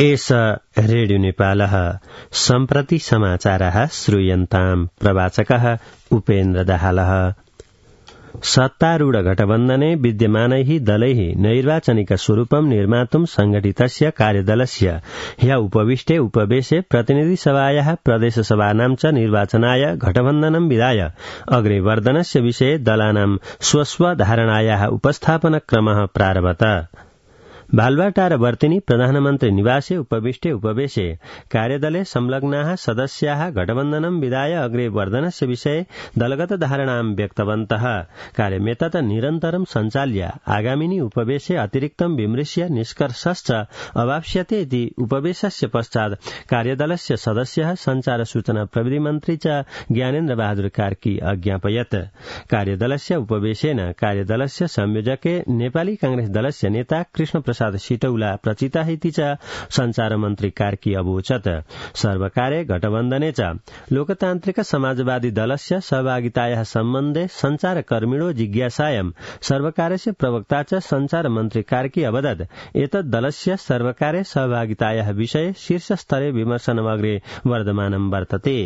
एष रेडियो नेपालः। सम्प्रति समाचारः श्रूयन्ताम् प्रवाचकः उपेन्द्र दाहालः। सत्तारूढ घटबन्धने विद्यमानैः दलैः नैर्वाचनिक स्वरूपं निर्मातुं संघटितस्य कार्यदलस्य। ह्य उपविष्टे उपवेशे प्रतिनिधिसभाया प्रदेशसभानां च निर्वाचनाय घटबन्धनं विधाय अग्रे वर्धनस्य विषये दलानां स्वस्वधारणाया उपस्थापनक्रमः प्रारभत। बालुवाटार वर्तिनी प्रधानमन्त्री निवासे उपविष्टे उपवेशे। कार्यदले संलग्नाः सदस्याः घटबन्धनं विधाय अग्रे वर्धनस्य विषये दलगत धारणां व्यक्तवन्तः। कार्यमेतत् निरन्तरं सञ्चाल्य आगामिनि उपवेशे अतिरिक्तं विमृश्य निष्कर्षश्च अवाप्स्यते इति उपवेशस्य पश्चात् कार्यदलस्य सदस्यः सञ्चार सूचना प्रविधि मन्त्री च ज्ञानेन्द्र बहादुर कार्की अज्ञापयत्। कार्यदलस्य उपवेशेन कार्यदलस्य संयोजके नेपाली कांग्रेस दलस्य नेता कृष्ण प्रसाद सिटौला प्रचिता इति च संचार मन्त्री कार्की अवोचत् सर्वकारे घटबन्धने च। लोकतान्त्रिक समाजवादी दलस्य सहभागिताया सम्बन्धे संचारकर्मिणो जिज्ञासायं। सर्वकारस्य प्रवक्ता च संचार मन्त्री कार्की अवदत्। एतत् दलस्य सर्वकारे सहभागिताया विषये शीर्षस्तरे विमर्शनमग्रे वर्धमानं वर्तते।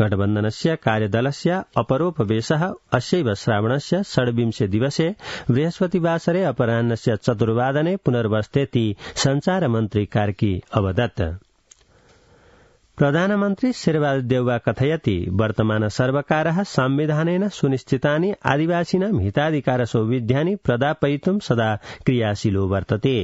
गठबन्धनस्य कार्यदलस्य अपरोपवेश अस्यैव श्रावणस्य षड्विंशे दिवसे बृहस्पतिवासरे अपराह्नस्य चतुर्वादने पुनर्वस्थेति संचार मन्त्री कार्की अवदत् प्रधानमन्त्री शेरबहादुर देउवा कथयति वर्तमान सर्वकारः संविधानेन सुनिश्चितानि आदिवासिनां हिताधिकार सौविध्यानि प्रदापयितुं सदा क्रियाशीलो वर्तते।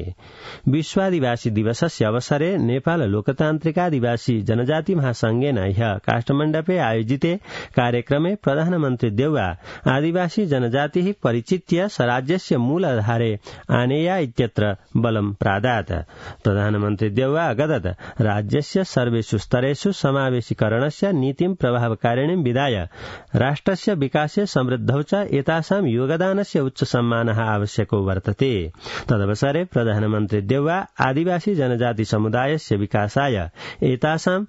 विश्वादिवासी दिवसस्य अवसरे नेपाल लोकतान्त्रिकादिवासी जनजाति महासंघेन ह्य काष्ठमण्डपे आयोजिते कार्यक्रमे प्रधानमन्त्री देउवा आदिवासी जनजाति परिचित्य स्वराज्यस्य मूलाधारे आनेया इत्यत्र बलं प्रादात्। प्रधानमन्त्री देउवा अगदत् राज्यस्य सर्वेषु स्तरेषु समावेशीकरणस्य नीतिं प्रभावकारिणीं विधाय राष्ट्रस्य विकासे समृद्धौ च एतासां योगदानस्य उच्च सम्मानः आवश्यको वर्तते। तदवसरे प्रधानमन्त्री देउवा आदिवासी जनजाति समुदायस्य विकासाय एतासां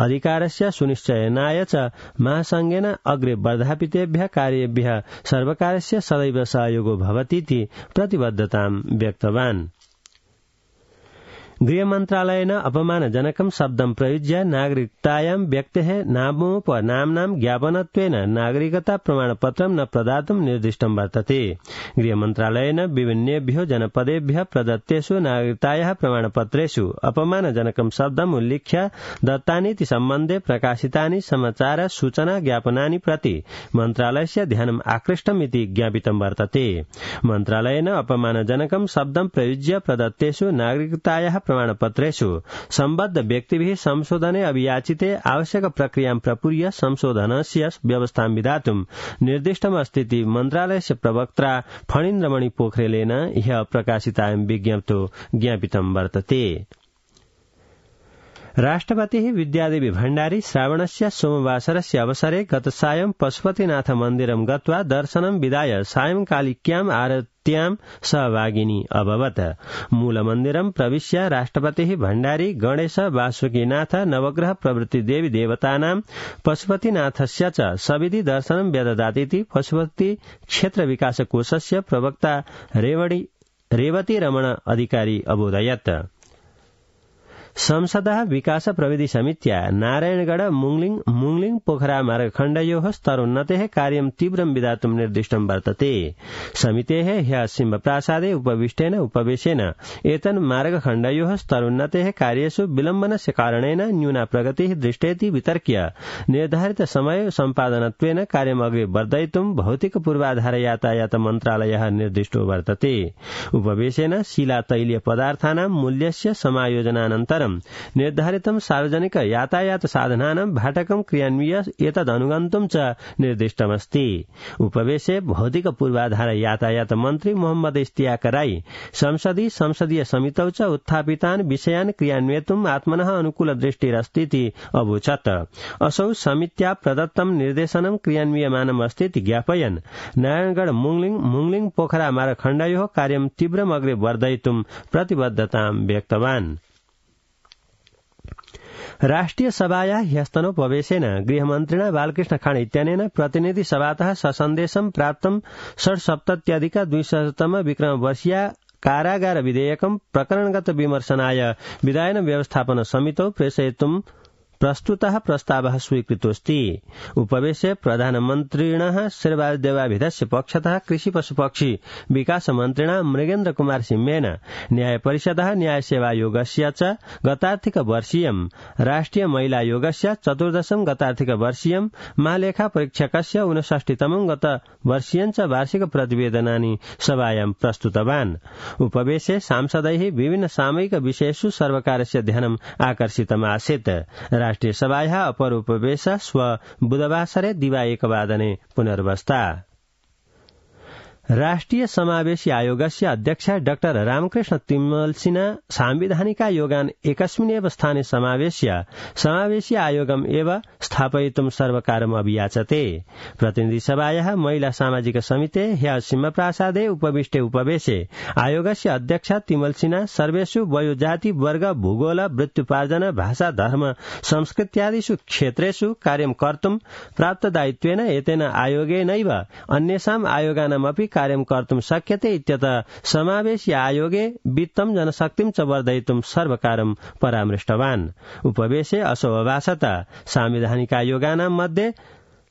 अधिकारस्य सुनिश्चयनाय च महासंघेन अग्रे वर्धापितेभ्य कार्येभ्य सर्वकारस्य सदैव सहयोगो भवतीति प्रतिबद्धतां व्यक्तवान्। गृहमन्त्रालयेन अपमानजनकं शब्दं प्रयुज्य नागरिकतायां व्यक्तेः नामोपनाम्नां ज्ञापनत्वेन नागरिकता प्रमाणपत्रं न प्रदातुं निर्दिष्टं वर्तते। गृहमन्त्रालयेन विभिन्नेभ्यो जनपदेभ्य प्रदत्तेषु नागरिकताया प्रमाणपत्रेषु अपमानजनकं शब्दम् उल्लिख्य दत्तानीति सम्बन्धे प्रकाशितानि समाचार सूचना ज्ञापनानि प्रति मन्त्रालयस्य ध्यानम् आकृष्टम् इति ज्ञापितं वर्तते। मन्त्रालयेन अपमानजनकं शब्दं प्रयुज्य प्रदत्तेषु नागरिकताया प्रमाणपत्रेषु सम्बद्ध व्यक्तिभिः संशोधने अभियाचिते आवश्यक प्रक्रियां प्रपूर्य संशोधनस्य व्यवस्थां विधातुं निर्दिष्टमस्तीति मन्त्रालयस्य प्रवक्त्रा फणीन्द्रमणि पोखरेलेन ह्य विज्ञप्तो ज्ञापितं वर्तते। राष्ट्रपतिः विद्यादेवी भण्डारी श्रावणस्य सोमवासरस्य अवसरे गतसायं पशुपतिनाथ मन्दिरं गत्वा दर्शनं विधाय सायंकालिक्याम् आरत्यां सहभागिनी अभवत्। मूलमन्दिरं प्रविश्य राष्ट्रपतिः भण्डारी गणेश वासुकीनाथ नवग्रह प्रभृति देवी देवतानां पशुपतिनाथस्य च सविधि दर्शनं व्यददातीति पशुपति क्षेत्र विकास कोषस्य प्रवक्ता रेवती रमण अधिकारी अबोधयत्। संसदः विकास प्रविधि समित्या नारायणगढ़ मुंगलिंग मुंगलिंग पोखरा मार्गखण्डयोः स्तरोन्नतेः कार्यं तीव्रं विधातुं निर्दिष्टं वर्तते। समितेः ह्य सिंहप्रासादे उपविष्टेन उपवेशेन एतन् मार्गखण्डयोः स्तरोन्नतेः कार्येषु विलम्बनस्य कारणेन न्यूना प्रगतिः दृष्टेति वितर्क्य निर्धारित समय सम्पादनत्वेन कार्यम् अग्रे वर्धयितुं भौतिक पूर्वाधार यातायात मन्त्रालयः निर्दिष्टो वर्तते। उपवेशेन शिला तैलीय पदार्थानां मूल्यस्य समायोजनानन्तरं निर्धारितं सार्वजनिक यातायात साधनानां भाटकं क्रियान्वय एतदनुगन्तुं च निर्दिष्टमस्ति। उपवेशे भौतिक पूर्वाधार यातायात मन्त्री मोहम्मद इस्तियाक राई संसदि संसदीय समितौ च उत्थापितान् विषयान् क्रियान्वेतुम् आत्मनः अनुकूल दृष्टिरस्तीति अवोचत्। असौ समित्या प्रदत्तं निर्देशनं क्रियान्वीयमानम् अस्तीति ज्ञापयन्। नारायणगढ़ मुंगलिंग मुंगलिंग पोखरा मार्गखण्डयोः कार्यं तीव्रम् अग्रे वर्धयितुं प्रतिबद्धतां व्यक्तवान्। राष्ट्रिय सभाया ह्यस्तनोपवेशेन गृहमन्त्रिणा बालकृष्ण खाँड इत्यनेन प्रतिनिधि सभातः ससन्देशं प्राप्तं षड्सप्तत्यधिक द्विशतम विक्रम वर्षीया कारागार विधेयकं प्रकरणगत विमर्शनाय विधायन व्यवस्थापन समितौ प्रेषयितुं प्रस्तुतः प्रस्तावः स्वीकृतोऽस्ति। उपवेशे प्रधानमन्त्रिणः श्रीवासदेवाभिधस्य पक्षतः कृषि पशुपक्षी विकास मन्त्रिणा मृगेन्द्र कुमार सिंहेन न्याय परिषदः न्याय सेवायोगस्य च गतार्थिक वर्षीयं राष्ट्रिय महिला योगस्य चतुर्दशं गतार्थिक वर्षीयं महालेखा परीक्षकस्य ऊनषष्टितमं गत वर्षीयं च वार्षिक प्रतिवेदनानि सभायां प्रस्तुतवान्। उपवेशे सांसदैः विभिन्न सामयिक विषयेषु सर्वकारस्य ध्यानम् आकर्षितमासीत् राष्ट्रिय सभाया अपर उपवेश स्व बुधवासरे दिवा एकवादने पुनर्वस्था। राष्ट्रिय समावेशी आयोगस्य अध्यक्ष डाक्टर रामकृष्ण तिम्मलसिना साम्विधानिकायोगान् एकस्मिन्नेव स्थाने समावेश्य समावेशी आयोगम् एव स्थापयितुं सर्वकारम् अभियाचते। प्रतिनिधि सभाया महिला सामाजिक समिते ह्य सिंहप्रासादे उपविष्टे उपवेशे आयोगस्य अध्यक्ष तिमलसिना सर्वेषु वयोजाति वर्ग भूगोल वृत्त्युपार्जन भाषा धर्म संस्कृत्यादिषु क्षेत्रेषु कार्यं कर्तुं प्राप्तदायित्वेन एतेन आयोगेनैव अन्येषाम् आयोगानामपि कार्यं कर्तुं शक्यते इत्यतः समावेशी आयोगे वित्तं जनशक्तिं च वर्धयितुं सर्वकारं परामृष्टवान्। उपवेशे असौ अभासत साम्विधानिकायोगानां मध्ये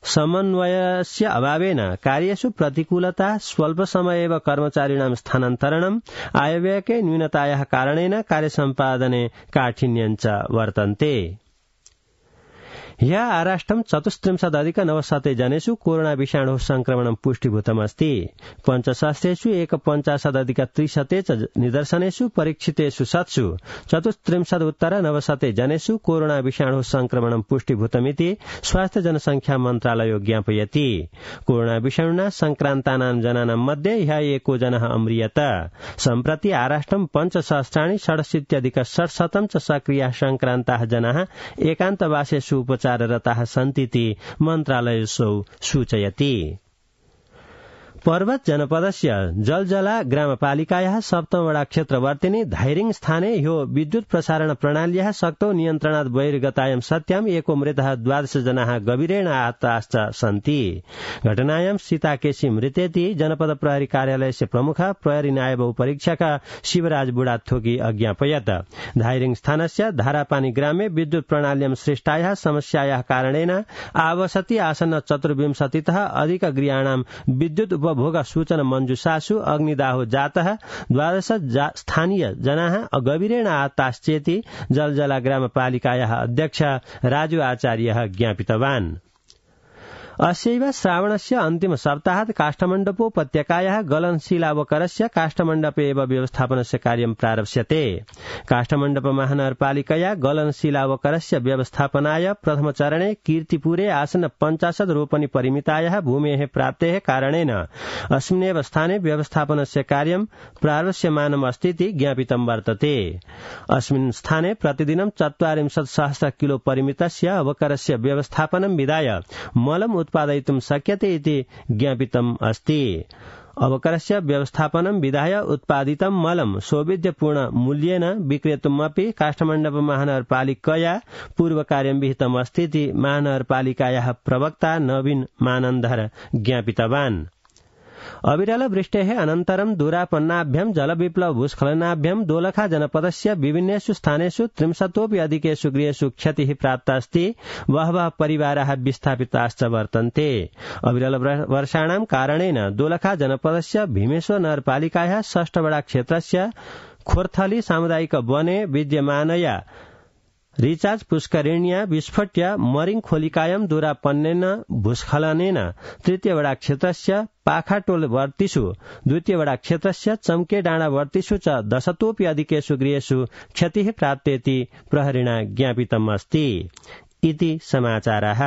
समन्वयस्य अभावेन कार्येषु प्रतिकूलता स्वल्प समय एव कर्मचारिणां स्थानान्तरणम् आयव्ययके न्यूनताया कारणेन कार्यसम्पादने काठिन्यञ्च वर्तन्ते। ह्य आराष्ट्रं चतुस्त्रिंशदधिक नवशते जनेषु कोरोना विषाणु संक्रमणं पुष्टीभूतमस्ति। पञ्चशास्त्रेषु एक पञ्चाशदधिक त्रिशते च निदर्शनेषु परीक्षितेषु शत्सु चतुस्त्रिंशदुत्तर नवशते जनेषु कोरोना विषाणु संक्रमणं पुष्टीभूतमिति स्वास्थ्य जनसंख्या मन्त्रालयो ज्ञापयति। कोरोना विषाणुना संक्रान्तानां जनानां मध्ये ह्य एको जन अम्रियत। सम्प्रति आराष्ट्रं पञ्चसहस्राणि षडशीत्यधिक षट्शतं च सक्रिया संक्रान्ता जना एकान्तवासेषु उपचार उपचाररताः सन्तीति मन्त्रालयसौ सूचयति। पर्वत जनपदस्य जलजला ग्रामपालिकायाः सप्तमवडा क्षेत्रवर्तिनि धैरिङ स्थाने ह्यो विद्युत प्रसारण प्रणाल्याः सक्तौ नियन्त्रणात् बहिर्गतायां सत्याम् एको मृतः द्वादश जनाः गभीरेण आहताश्च सन्ति। घटनायां सीताकेशी मृतेति जनपद प्रहरी कार्यालयस्य प्रमुख प्रहरी नायब परीक्षक शिवराज बुढाथोकी अज्ञापयत। धाइरिङ स्थानस्य धारापानी ग्रामे विद्युत प्रणाल्यां सृष्टायाः समस्यायाः कारणेन आवसति आसन्न चतुर्विंशतितः अधिक गृहाणां विद्युत उपभोग सूचन मञ्जुषासु अग्निदाहो जातः द्वादश स्थानीय जनाः गभीरेण आताश्चेति जलजला ग्रामपालिकायाः अध्यक्ष राजु आचार्यः ज्ञापितवान्। अस्यैव श्रावणस्य अन्तिम सप्ताहात् काष्ठमण्डपोपत्यकायाः गलनशिलावकरस्य काष्ठमण्डपे एव व्यवस्थापनस्य कार्यं प्रारप्स्यते। काष्ठमण्डप महानगरपालिकया गलनशिलावकरस्य व्यवस्थापनाय प्रथमचरणे कीर्तिपुरे आसन्न पञ्चाशत् रोपनि परिमितायाः भूमेः प्राप्तेः कारणेन अस्मिन्नेव स्थाने व्यवस्थापनस्य कार्यं प्रारप्स्यमानमस्तीति ज्ञापितं वर्तते। अस्मिन् स्थाने प्रतिदिनं चत्वारिंशत् सहस्र किलो परिमितस्य अवकरस्य व्यवस्थापनं विधाय मलम् उत्पादयितुं शक्यते इति ज्ञापितम् अस्ति। अवकरस्य व्यवस्थापनं विधाय उत्पादितं मलं सौविध्यपूर्ण मूल्येन विक्रेतुमपि काष्ठमण्डप महानगरपालिकया पूर्वकार्यं विहितमस्ति इति महानगरपालिकायाः प्रवक्ता नवीन मानन्दर ज्ञापितवान्। अविरल वृष्टेः अनन्तरं दूरापन्नाभ्यां जलविप्लव भूस्खलनाभ्यां दोलखा जनपदस्य विभिन्नेषु स्थानेषु त्रिंशतोऽपि अधिकेषु गृहेषु क्षतिः प्राप्ता अस्ति बहवः परिवाराः विस्थापिताश्च वर्तन्ते। अविरल वर्षाणां कारणेन दोलखा जनपदस्य भीमेश्वर नगरपालिकायाः षष्ठवडा क्षेत्रस्य खोर्थली सामुदायिक वने विद्यमानया रिचार्ज पुष्करिण्या विस्फोट्य मरिङ खोलिकायं दूरापन्नेन भूस्खलनेन। तृतीयवडा क्षेत्रस्य पाखाटोल वर्तिषु द्वितीयवडा क्षेत्रस्य चम्के डाँडा वर्तिषु च दशतोऽपि अधिकेषु गृहेषु क्षतिः प्राप्तेति प्रहरिणा ज्ञापितम् अस्ति। इति समाचाराः।